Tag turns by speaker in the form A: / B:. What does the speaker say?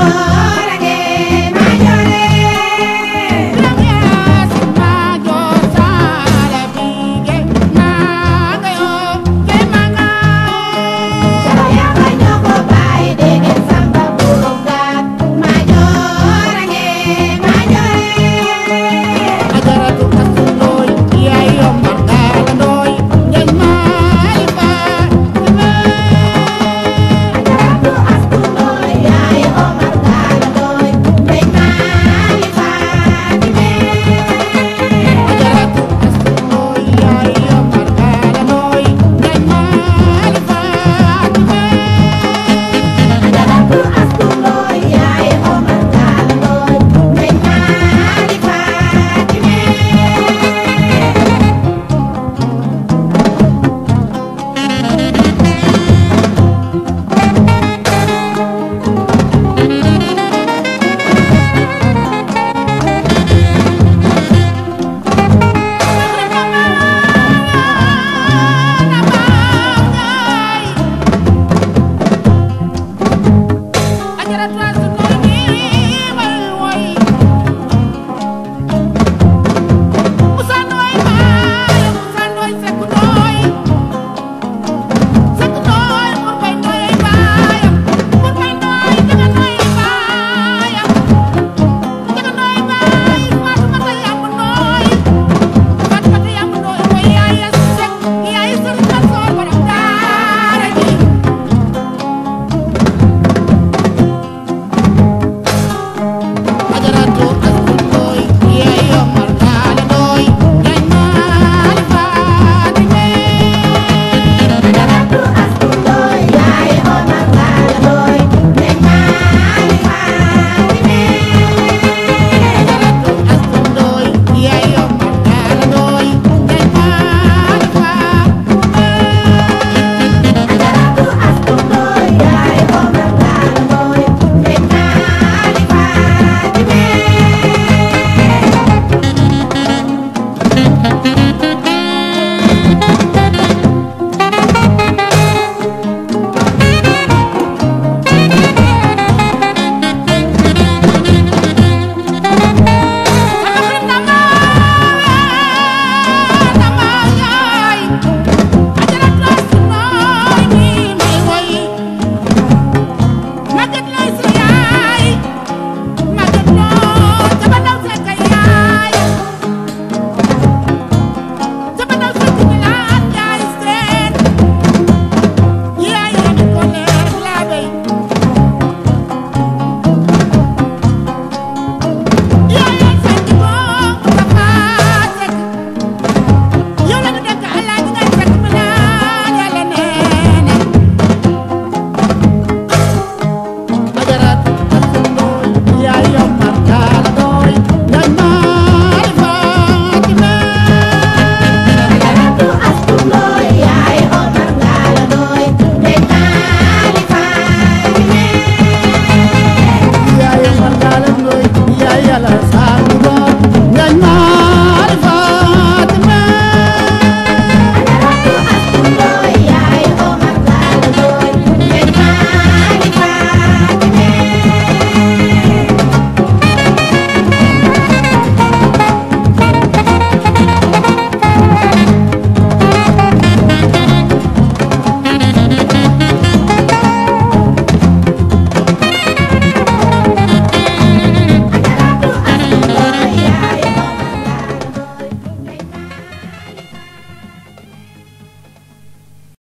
A: 아
B: Thank you.